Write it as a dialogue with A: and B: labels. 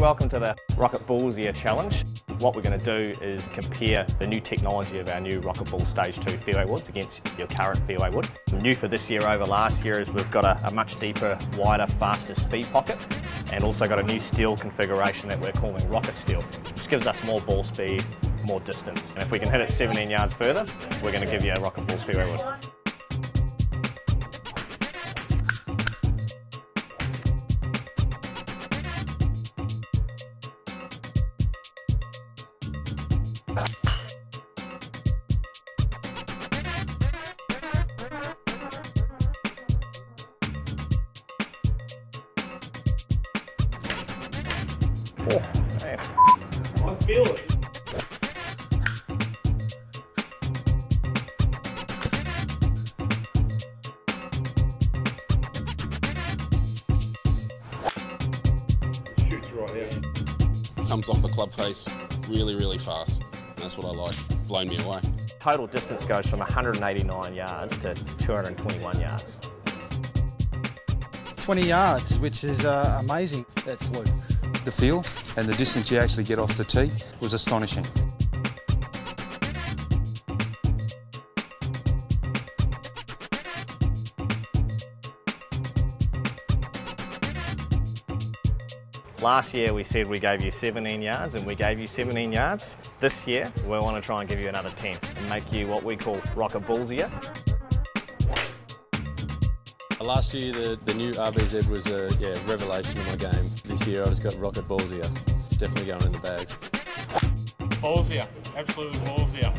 A: Welcome to the RocketBallz-IER Challenge. What we're going to do is compare the new technology of our new Rocket Ball Stage 2 fairway woods against your current fairway wood. New for this year over last year is we've got a, a much deeper, wider, faster speed pocket and also got a new steel configuration that we're calling Rocket Steel, which gives us more ball speed, more distance. And if we can hit it 17 yards further, we're going to give you a Rocket Balls fairway wood. Oh, man.
B: I feel it. Shoots right out.
C: comes off the club face really, really fast. And that's what I like. Blown me away.
A: Total distance goes from 189 yards to 221 yards.
D: 20 yards, which is uh, amazing. That's Luke.
E: The feel and the distance you actually get off the tee was astonishing.
A: Last year we said we gave you 17 yards and we gave you 17 yards. This year we want to try and give you another 10 and make you what we call rocket ballsier.
C: Last year, the, the new RBZ was a yeah, revelation in my game. This year, I just got rocket balls here. Definitely going in the bag.
B: Balls here. Absolutely balls here.